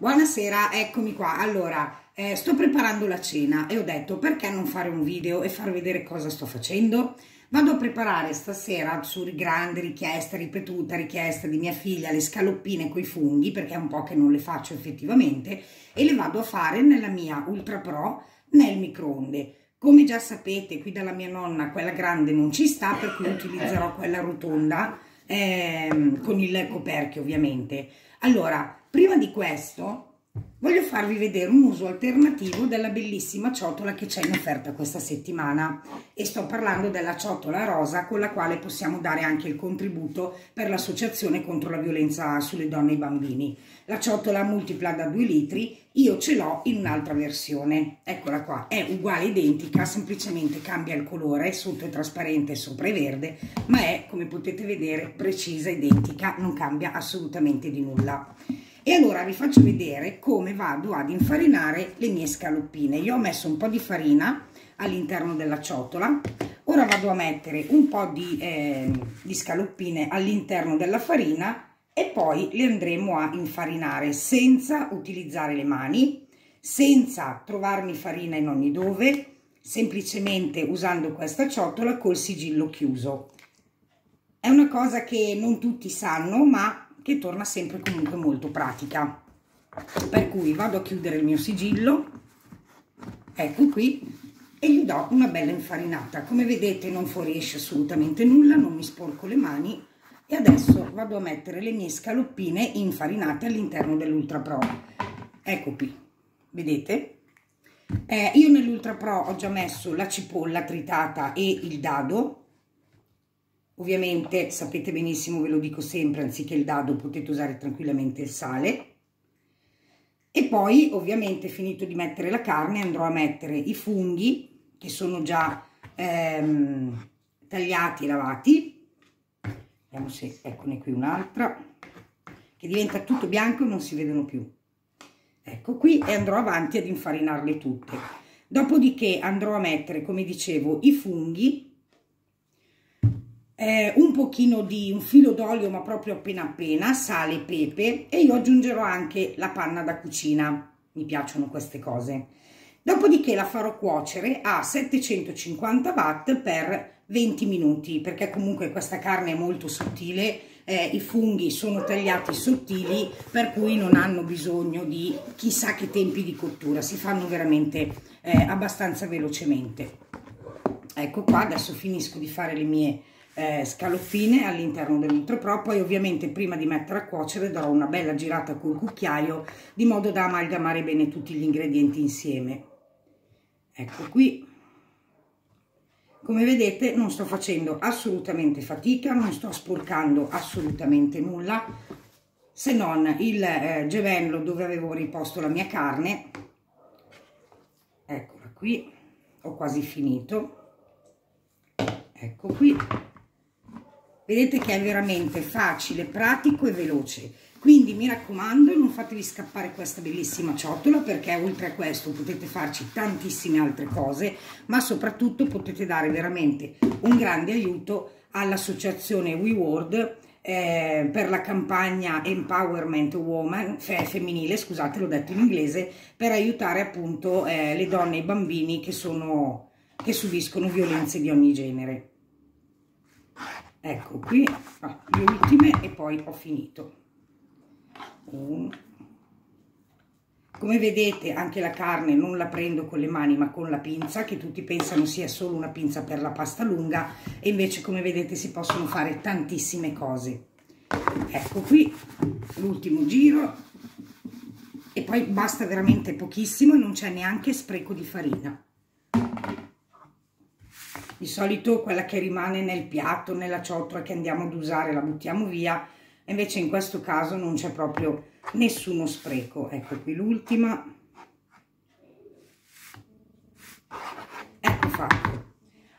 Buonasera, eccomi qua. Allora, eh, sto preparando la cena e ho detto perché non fare un video e far vedere cosa sto facendo? Vado a preparare stasera su grande richiesta, ripetuta richiesta di mia figlia, le scaloppine coi funghi, perché è un po' che non le faccio effettivamente, e le vado a fare nella mia Ultra Pro nel microonde. Come già sapete, qui dalla mia nonna quella grande non ci sta, per cui utilizzerò quella rotonda ehm, con il coperchio ovviamente. Allora, prima di questo voglio farvi vedere un uso alternativo della bellissima ciotola che c'è in offerta questa settimana e sto parlando della ciotola rosa con la quale possiamo dare anche il contributo per l'associazione contro la violenza sulle donne e i bambini. La ciotola multipla da 2 litri, io ce l'ho in un'altra versione, eccola qua, è uguale identica, semplicemente cambia il colore, sotto è trasparente, sopra è verde, ma è come potete vedere precisa, identica, non cambia assolutamente di nulla. E allora vi faccio vedere come vado ad infarinare le mie scaloppine. Io ho messo un po' di farina all'interno della ciotola, ora vado a mettere un po' di, eh, di scaloppine all'interno della farina e poi le andremo a infarinare senza utilizzare le mani, senza trovarmi farina in ogni dove, semplicemente usando questa ciotola col sigillo chiuso. È una cosa che non tutti sanno, ma che torna sempre comunque molto pratica. Per cui vado a chiudere il mio sigillo ecco qui e gli do una bella infarinata. Come vedete non fuoriesce assolutamente nulla non mi sporco le mani e adesso vado a mettere le mie scaloppine infarinate all'interno dell'Ultra Pro ecco qui vedete? Eh, io nell'Ultra Pro ho già messo la cipolla tritata e il dado Ovviamente sapete benissimo, ve lo dico sempre, anziché il dado potete usare tranquillamente il sale. E poi ovviamente finito di mettere la carne andrò a mettere i funghi che sono già ehm, tagliati e lavati. Vediamo se, eccone qui un'altra, che diventa tutto bianco e non si vedono più. Ecco qui e andrò avanti ad infarinarle tutte. Dopodiché andrò a mettere, come dicevo, i funghi eh, un pochino di un filo d'olio ma proprio appena appena, sale pepe e io aggiungerò anche la panna da cucina, mi piacciono queste cose. Dopodiché la farò cuocere a 750 watt per 20 minuti perché comunque questa carne è molto sottile, eh, i funghi sono tagliati sottili per cui non hanno bisogno di chissà che tempi di cottura, si fanno veramente eh, abbastanza velocemente. Ecco qua, adesso finisco di fare le mie eh, scaloppine all'interno dell'Ultra Pro, poi ovviamente prima di mettere a cuocere darò una bella girata col cucchiaio di modo da amalgamare bene tutti gli ingredienti insieme. Ecco qui, come vedete non sto facendo assolutamente fatica, non sto sporcando assolutamente nulla, se non il eh, gemello dove avevo riposto la mia carne, eccola qui, ho quasi finito, ecco qui, vedete che è veramente facile, pratico e veloce. Quindi mi raccomando non fatevi scappare questa bellissima ciotola perché oltre a questo potete farci tantissime altre cose, ma soprattutto potete dare veramente un grande aiuto all'associazione WeWorld eh, per la campagna Empowerment Woman, femminile, scusate l'ho detto in inglese, per aiutare appunto eh, le donne e i bambini che, sono, che subiscono violenze di ogni genere ecco qui ah, le ultime e poi ho finito. Un. come vedete anche la carne non la prendo con le mani ma con la pinza che tutti pensano sia solo una pinza per la pasta lunga e invece come vedete si possono fare tantissime cose. Ecco qui l'ultimo giro. E poi basta veramente pochissimo e non c'è neanche spreco di farina di solito quella che rimane nel piatto, nella ciotola che andiamo ad usare la buttiamo via, invece in questo caso non c'è proprio nessuno spreco. Ecco qui l'ultima. Ecco fatto.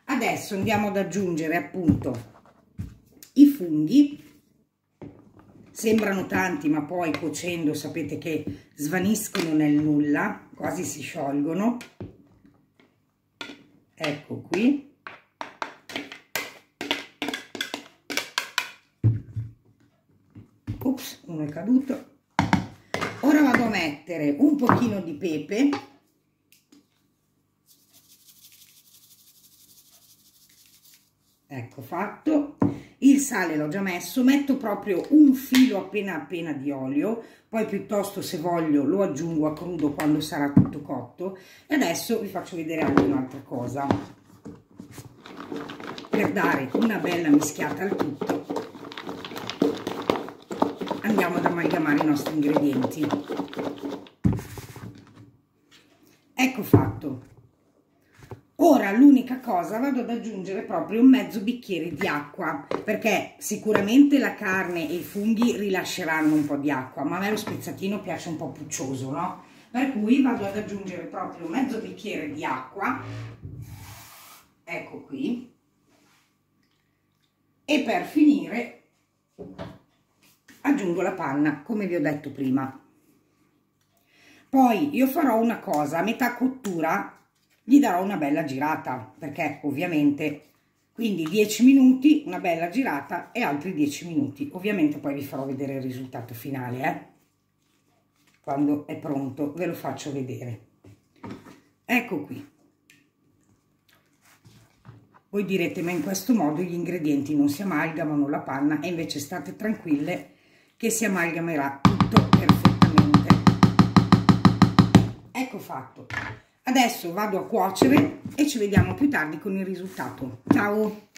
Adesso andiamo ad aggiungere appunto i funghi. Sembrano tanti ma poi cuocendo sapete che svaniscono nel nulla, quasi si sciolgono. Ecco qui uno è caduto. Ora vado a mettere un pochino di pepe. Ecco fatto. Il sale l'ho già messo metto proprio un filo appena appena di olio poi piuttosto se voglio lo aggiungo a crudo quando sarà tutto cotto. E adesso vi faccio vedere anche un'altra cosa per dare una bella mischiata al tutto andiamo ad amalgamare i nostri ingredienti. Ecco fatto. Ora l'unica cosa vado ad aggiungere proprio un mezzo bicchiere di acqua perché sicuramente la carne e i funghi rilasceranno un po' di acqua ma a me lo spezzatino piace un po' puccioso no? Per cui vado ad aggiungere proprio mezzo bicchiere di acqua. Ecco qui. E per finire aggiungo la panna come vi ho detto prima. Poi io farò una cosa a metà cottura gli darò una bella girata perché ovviamente quindi 10 minuti una bella girata e altri 10 minuti. Ovviamente poi vi farò vedere il risultato finale eh? quando è pronto ve lo faccio vedere. Ecco qui. Voi direte ma in questo modo gli ingredienti non si amalgamano la panna e invece state tranquille che si amalgamerà tutto perfettamente ecco fatto Adesso vado a cuocere e ci vediamo più tardi con il risultato. Ciao!